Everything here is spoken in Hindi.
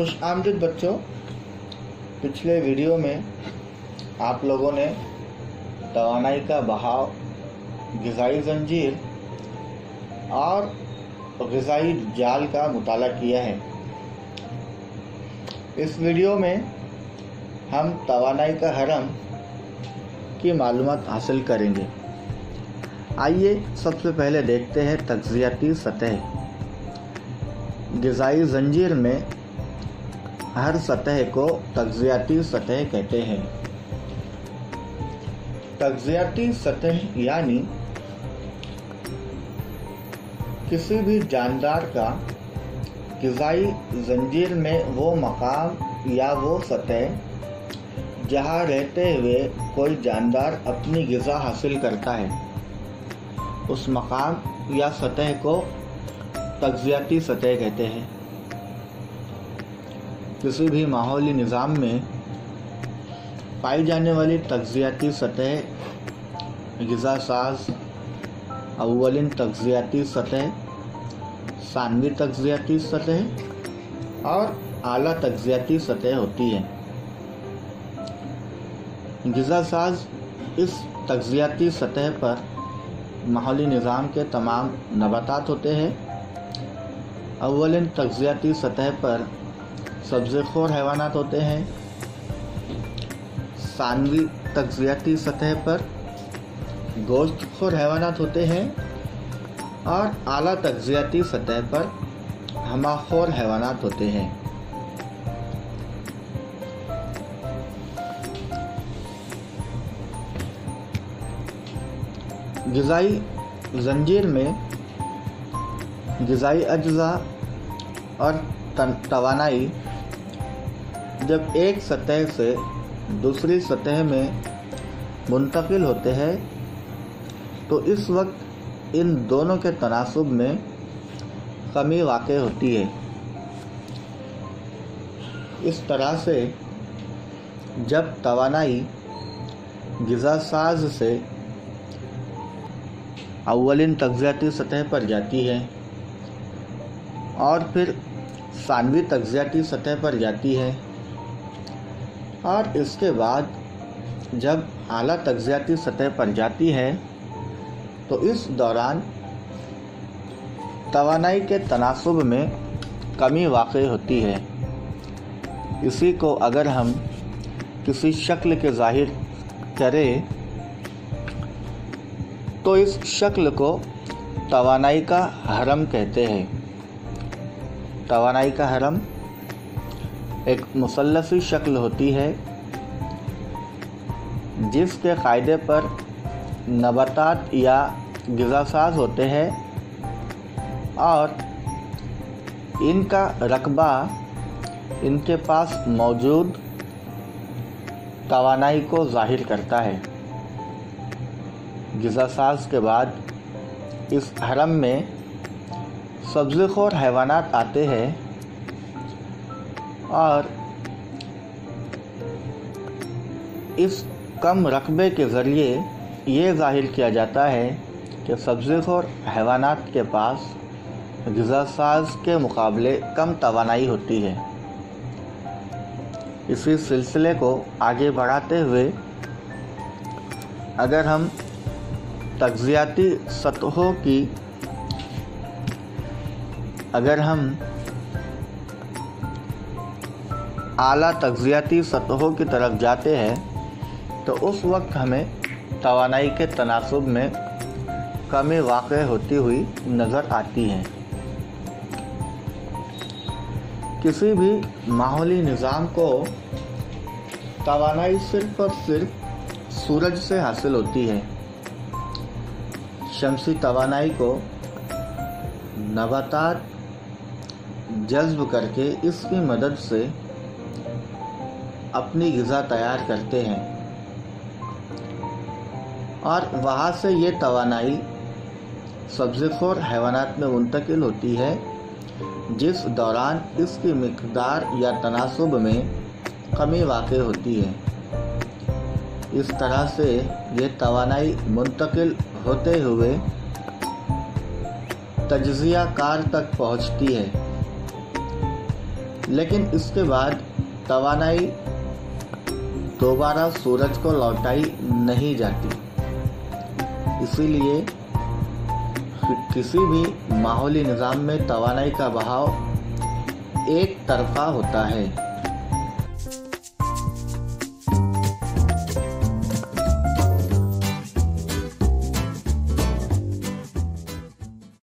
खुश आमदीद बच्चों, पिछले वीडियो में आप लोगों ने तवानाई का बहाव, गज़ाई जंजीर और गज़ाई जाल का मुताला किया है। इस वीडियो में हम तवानाई का हरम की मालूमात हासिल करेंगे। आइए सबसे पहले देखते हैं तजियाती सतह। गज़ाई जंजीर में हर सतह को तजियाती सतह कहते हैं। तजियाती सतह यानी किसी भी जानदार का गज़ाई जंजीर में वो मकाम या वो सतह जहाँ रहते हुए कोई जानदार अपनी गज़ा हासिल करता है। उस मकाम या सतह को तजियाती सतह कहते हैं। किसी भी माहौली निज़ाम में पाई जाने वाली तजियाती सतह, गज़ा साज अवलिन तजियाती सतह, सानवी तजियाती सतह और आला तजियाती सतह होती है। गज़ा साज इस तजियाती सतह पर माहौली निज़ाम के तमाम नबातात होते हैं। अव्वल तजियाती सतह पर सब्ज़ खोर हैवानात होते हैं। सानवी तजियाती सतह पर गोश्त खोर हैवानात होते हैं और आला तजियाती सतह पर हमाखोर हैवानात होते हैं। गज़ाई जंजीर में गज़ाई अज्जा और तवानाई जब एक सतह से दूसरी सतह में मुंतकिल होते हैं तो इस वक्त इन दोनों के तनासब में कमी वाक़ होती है। इस तरह से जब तवानाई गज़ा साज से अवलिन तजियाती सतह पर जाती है और फिर सानवी तजियाती सतह पर जाती है और इसके बाद जब आला तजियाती सतह पर जाती है तो इस दौरान तवानाई के तनासब में कमी वाक़ होती है। इसी को अगर हम किसी शक्ल के ज़ाहिर करें तो इस शक्ल को तवानाई का हरम कहते हैं। तवानाई का हरम एक मुसलसी शक्ल होती है, जिसके कायदे पर नबातात या गज़ासाज होते हैं और इनका रकबा इनके पास मौजूद तवानाई को ज़ाहिर करता है। गज़ासाज के बाद इस हरम में सब्ज़ खोर हैवानात आते हैं। और इस कम रकबे के ज़रिए ये ज़ाहिर किया जाता है कि सब्ज़ खोर हैवानात के पास गज़ासाज के मुकाबले कम तवानाई होती है। इसी सिलसिले को आगे बढ़ाते हुए अगर हम तजियाती सतहों की अगर हम आला तजियाती सतहों की तरफ़ जाते हैं तो उस वक्त हमें तवानाई के तनासब में कमी वाक़ होती हुई नज़र आती है। किसी भी माहौली निज़ाम को तोानाई सिर्फ़ और सिर्फ़ सूरज से हासिल होती है। शमसी तोानाई को नबातात जज्ब करके इसकी मदद से अपनी गज़ा तैयार करते हैं। और वहाँ से ये तवानाई सब्ज़ खोर हैवानात में मुंतकिल होती है, जिस दौरान इसकी मकदार या तनासब में कमी वाक़ होती है। इस तरह से ये तवानाई मुंतकिल होते हुए तजिया कार तक पहुँचती है। लेकिन इसके बाद तवानाई दोबारा सूरज को लौटाई नहीं जाती। इसीलिए किसी भी माहौली निज़ाम में तोानाई का बहाव एक तरफा होता है।